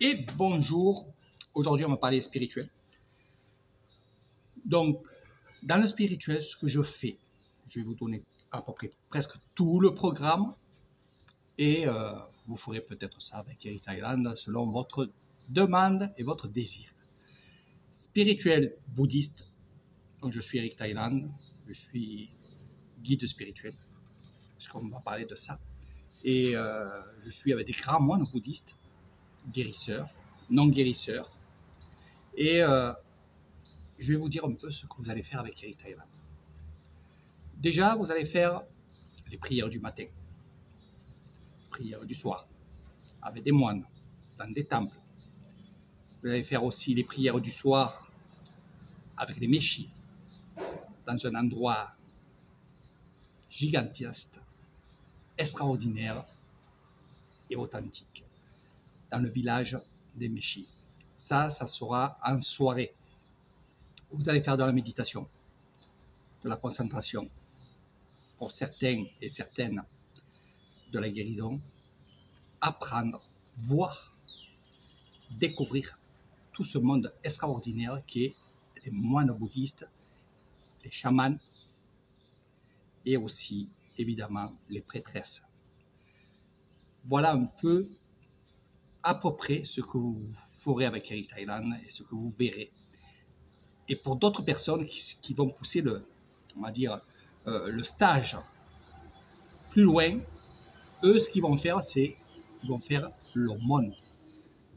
et bonjour. Aujourd'hui, on va parler spirituel. Donc, dans le spirituel, ce que je fais, je vais vous donner à peu près presque tout le programme et euh, vous ferez peut-être ça avec Eric Thailand selon votre demande et votre désir. Spirituel bouddhiste, donc je suis Eric Thailand, je suis guide spirituel, parce qu'on va parler de ça. Et euh, je suis avec des grands moines bouddhistes, guérisseurs, non guérisseurs. Et euh, je vais vous dire un peu ce que vous allez faire avec Eric Thailand. Déjà, vous allez faire les prières du matin, prières du soir, avec des moines, dans des temples. Vous allez faire aussi les prières du soir avec les méchis, dans un endroit gigantesque, extraordinaire et authentique, dans le village des Méchis. Ça, ça sera en soirée. Vous allez faire de la méditation, de la concentration, pour certains et certaines de la guérison, apprendre, voir, découvrir tout ce monde extraordinaire qui est les moines bouddhistes, les chamans et aussi évidemment les prêtresses. Voilà un peu à peu près ce que vous ferez avec Eric Thailand et ce que vous verrez. Et pour d'autres personnes qui, vont pousser le, on va dire, euh, le stage plus loin, eux, ce qu'ils vont faire, c'est qu'ils vont faire l'aumône.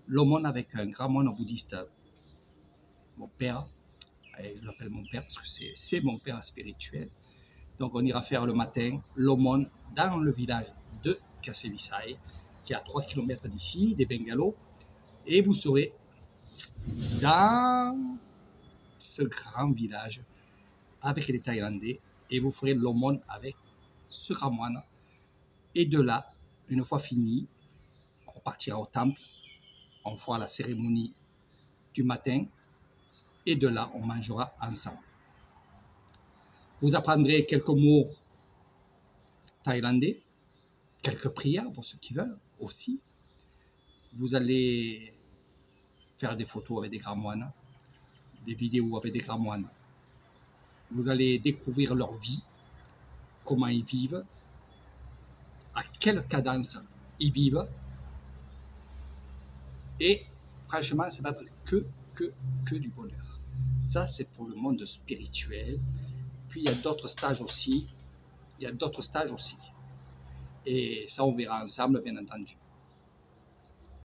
L'aumône avec un grand moine bouddhiste, mon père, et je l'appelle mon père parce que c'est mon père spirituel. Donc on ira faire le matin l'aumône dans le village de Kassevisai, qui est à 3 km d'ici, des Bengalos, et vous serez dans ce grand village avec les Thaïlandais, et vous ferez l'aumône avec ce grand moine. Et de là, une fois fini, on partira au temple, on fera la cérémonie du matin, et de là, on mangera ensemble. Vous apprendrez quelques mots thaïlandais, quelques prières pour ceux qui veulent aussi. Vous allez faire des photos avec des grands moines, des vidéos avec des grands moines. Vous allez découvrir leur vie, comment ils vivent, à quelle cadence ils vivent. Et franchement, ça va être que, que, que du bonheur. Ça, c'est pour le monde spirituel. Puis il y a d'autres stages aussi. Il y a d'autres stages aussi. Et ça, on verra ensemble, bien entendu.